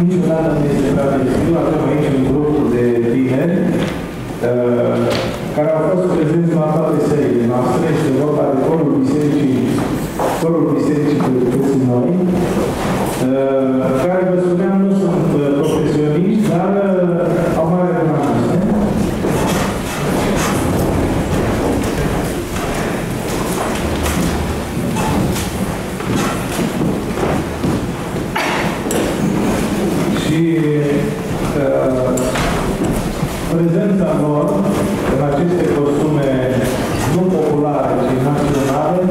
niciodată nu este prea dificil. Avem aici un grup de tineri uh, care au fost prezenți la toate seriile noastre. Este vorba de corul bisericii, corul bisericii Părătății Noi, uh, care vă spun prezența lor în aceste costume nu populare, ci naționale,